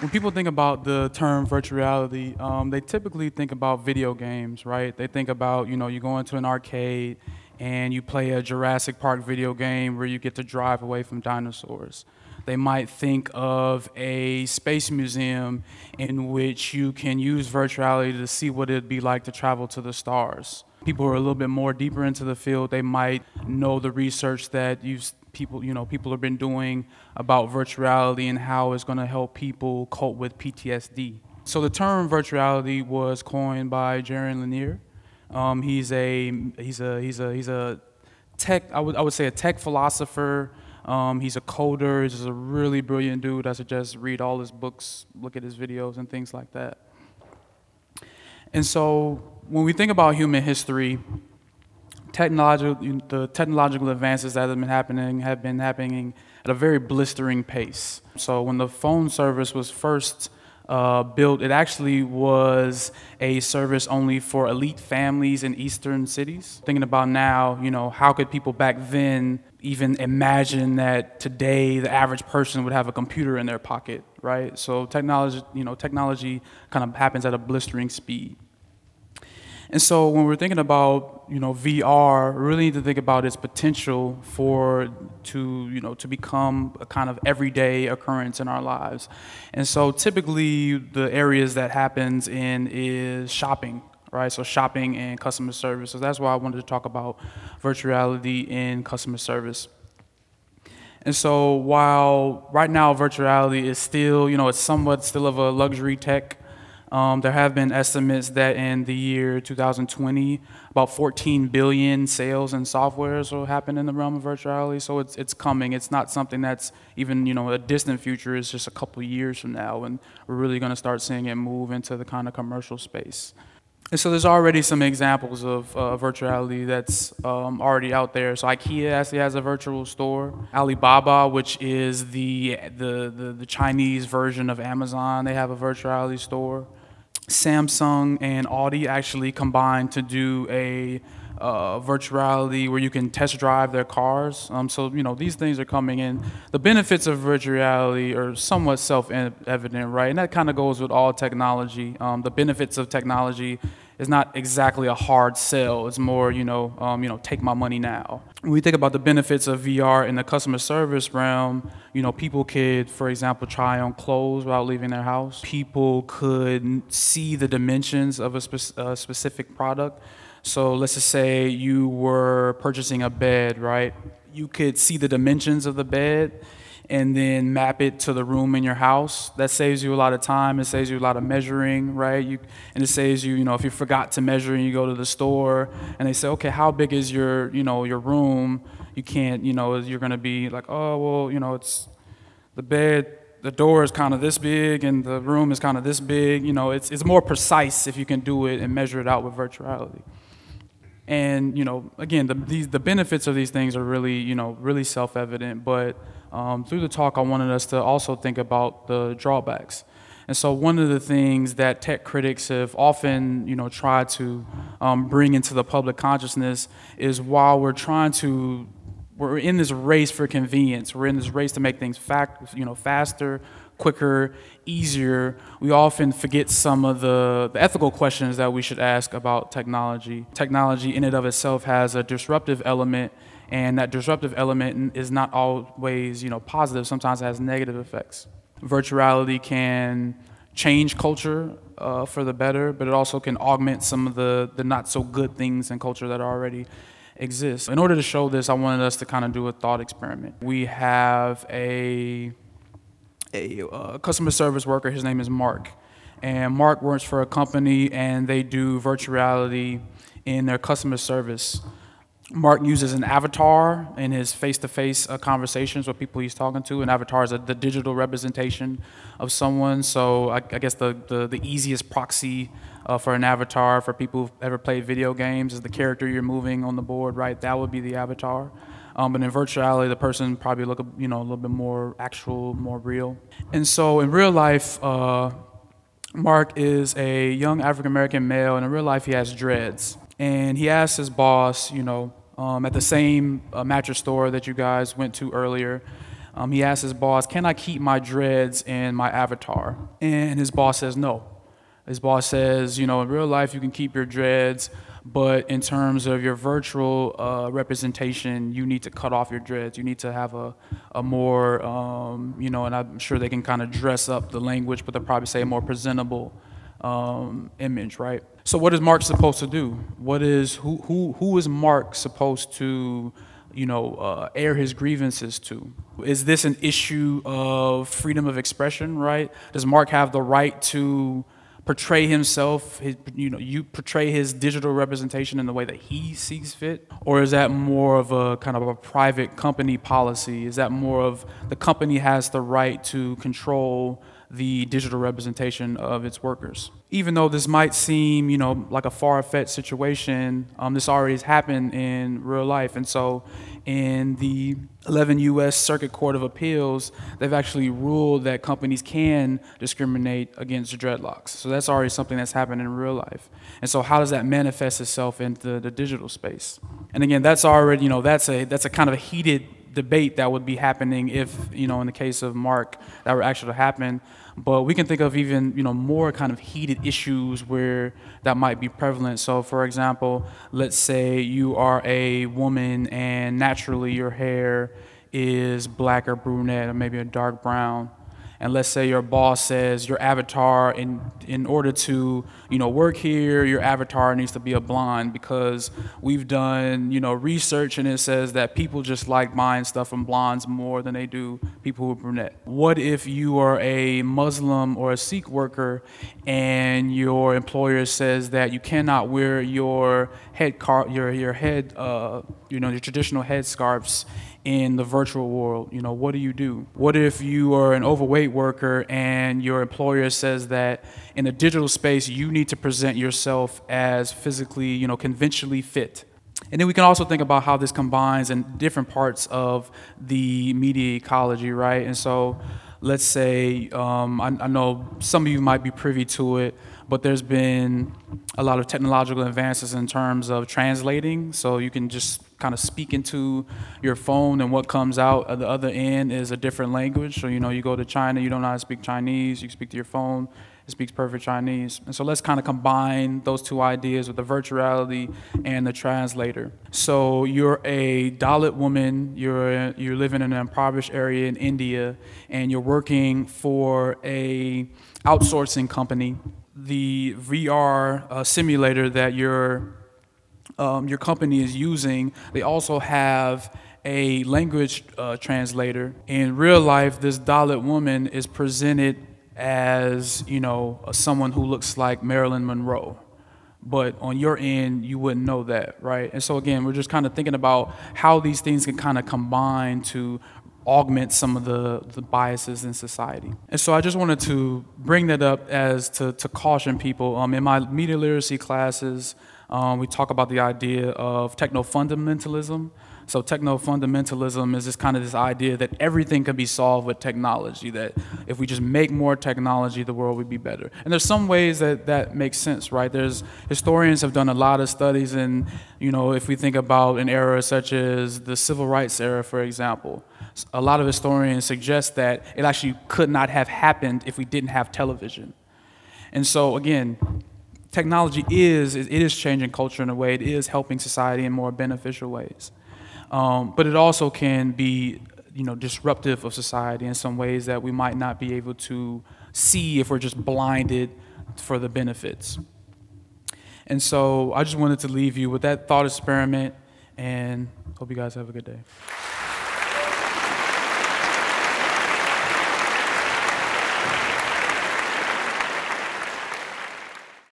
When people think about the term virtual reality, um, they typically think about video games, right? They think about, you know, you go into an arcade and you play a Jurassic Park video game where you get to drive away from dinosaurs. They might think of a space museum in which you can use virtuality to see what it'd be like to travel to the stars. People who are a little bit more deeper into the field, they might know the research that you've people, you know, people have been doing about virtuality and how it's going to help people cope with PTSD. So the term virtuality was coined by Jaron Lanier. Um, he's a he's a he's a he's a tech I would I would say a tech philosopher. Um, he's a coder. He's a really brilliant dude. I suggest read all his books, look at his videos, and things like that. And so when we think about human history, technological, the technological advances that have been happening have been happening at a very blistering pace. So when the phone service was first uh, built, it actually was a service only for elite families in eastern cities. Thinking about now, you know, how could people back then even imagine that today the average person would have a computer in their pocket, right? So technology, you know, technology kind of happens at a blistering speed. And so when we're thinking about you know VR, really need to think about its potential for to you know to become a kind of everyday occurrence in our lives. And so typically the areas that happens in is shopping, right? So shopping and customer service. So that's why I wanted to talk about virtuality in customer service. And so while right now virtuality is still, you know, it's somewhat still of a luxury tech, um, there have been estimates that in the year 2020, about 14 billion sales and softwares will happen in the realm of virtuality. So it's it's coming. It's not something that's even you know a distant future. It's just a couple years from now, and we're really going to start seeing it move into the kind of commercial space. And so there's already some examples of uh, virtuality that's um, already out there. So IKEA actually has a virtual store. Alibaba, which is the, the, the, the Chinese version of Amazon, they have a virtuality store. Samsung and Audi actually combined to do a uh, virtuality where you can test drive their cars. Um, so you know these things are coming in. The benefits of virtual reality are somewhat self-evident, right? And that kind of goes with all technology. Um, the benefits of technology is not exactly a hard sell. It's more, you know, um, you know, take my money now. When we think about the benefits of VR in the customer service realm, you know, people could, for example, try on clothes without leaving their house. People could see the dimensions of a, spe a specific product. So let's just say you were purchasing a bed, right? You could see the dimensions of the bed and then map it to the room in your house. That saves you a lot of time. It saves you a lot of measuring, right? You, and it saves you, you know, if you forgot to measure and you go to the store and they say, okay, how big is your, you know, your room? You can't, you know, you're going to be like, oh, well, you know, it's the bed, the door is kind of this big and the room is kind of this big. You know, it's, it's more precise if you can do it and measure it out with virtuality. And, you know, again, the, these, the benefits of these things are really, you know, really self-evident, but um, through the talk, I wanted us to also think about the drawbacks. And so one of the things that tech critics have often, you know, tried to um, bring into the public consciousness is while we're trying to, we're in this race for convenience. We're in this race to make things fact, you know, faster, quicker, easier. We often forget some of the, the ethical questions that we should ask about technology. Technology in and of itself has a disruptive element and that disruptive element is not always you know positive. Sometimes it has negative effects. Virtuality can change culture uh, for the better but it also can augment some of the, the not so good things in culture that already exist. In order to show this i wanted us to kind of do a thought experiment. We have a, a uh, customer service worker. His name is mark. And mark works for a company and they do virtuality in their customer service Mark uses an avatar in his face-to-face uh, conversations with people he's talking to. An avatar is a, the digital representation of someone. So I, I guess the, the, the, easiest proxy uh, for an avatar for people who've ever played video games is the character you're moving on the board, right? That would be the avatar. Um, but in virtuality, the person probably look, you know, a little bit more actual, more real. And so in real life, uh, Mark is a young African American male, and in real life, he has dreads. And he asks his boss, you know, um, at the same uh, mattress store that you guys went to earlier. Um, he asks his boss, Can I keep my dreads in my avatar? And his boss says, No. His boss says, You know, in real life, you can keep your dreads, but in terms of your virtual uh, representation, you need to cut off your dreads. You need to have a, a more, um, you know, and I'm sure they can kind of dress up the language, but they'll probably say a more presentable um, image, right? So what is Mark supposed to do? What is who who who is Mark supposed to, you know, uh, air his grievances to? Is this an issue of freedom of expression? Right? Does Mark have the right to portray himself? His, you know, you portray his digital representation in the way that he sees fit, or is that more of a kind of a private company policy? Is that more of the company has the right to control? The digital representation of its workers. Even though this might seem, you know, like a far-fetched situation, um, this already has happened in real life. And so in the 11 U.S. Circuit Court of Appeals, they've actually ruled that companies can discriminate against dreadlocks. So that's already something that's happened in real life. And so how does that manifest itself into the digital space? And again, that's already, you know, that's a, that's a kind of a heated debate that would be happening if, you know, in the case of Mark, that were actually to happen. But we can think of even, you know, more kind of heated issues where that might be prevalent. So, for example, let's say you are a woman and naturally your hair is black or brunette or maybe a dark brown and let's say your boss says your avatar in in order to you know work here your avatar needs to be a blonde because we've done you know research and it says that people just like buying stuff from blondes more than they do people who are brunette. What if you are a muslim or a sikh worker and your employer says that you cannot wear your head car your your head uh, you know your traditional head scarves in the virtual world. You know what do you do? What if you are an overweight worker and your employer says that in the digital space you need to present yourself as physically you know conventionally fit? And then we can also think about how this combines in different parts of the media ecology right? And so let's say um, I, I know some of you might be privy to it but there's been a lot of technological advances in terms of translating. So you can just kind of speak into your phone, and what comes out at the other end is a different language. So, you know, you go to China, you don't know how to speak Chinese, you speak to your phone, it speaks perfect Chinese. And so let's kind of combine those two ideas with the virtuality and the translator. So you're a Dalit woman, you're, you're living in an impoverished area in India, and you're working for a outsourcing company the VR uh, simulator that your um, your company is using, they also have a language uh, translator. In real life, this Dalit woman is presented as you know someone who looks like Marilyn Monroe, but on your end, you wouldn't know that, right? And so again, we're just kind of thinking about how these things can kind of combine to augment some of the, the biases in society. And so I just wanted to bring that up as to, to caution people. Um, in my media literacy classes, um, we talk about the idea of techno fundamentalism. So techno fundamentalism is this kind of this idea that everything can be solved with technology. That if we just make more technology, the world would be better. And there's some ways that that makes sense, right? There's historians have done a lot of studies, and you know, if we think about an era such as the civil rights era, for example, a lot of historians suggest that it actually could not have happened if we didn't have television. And so again, technology is it is changing culture in a way. It is helping society in more beneficial ways, um, but it also can be you know disruptive of society in some ways that we might not be able to see if we're just blinded for the benefits. And so I just wanted to leave you with that thought experiment, and hope you guys have a good day.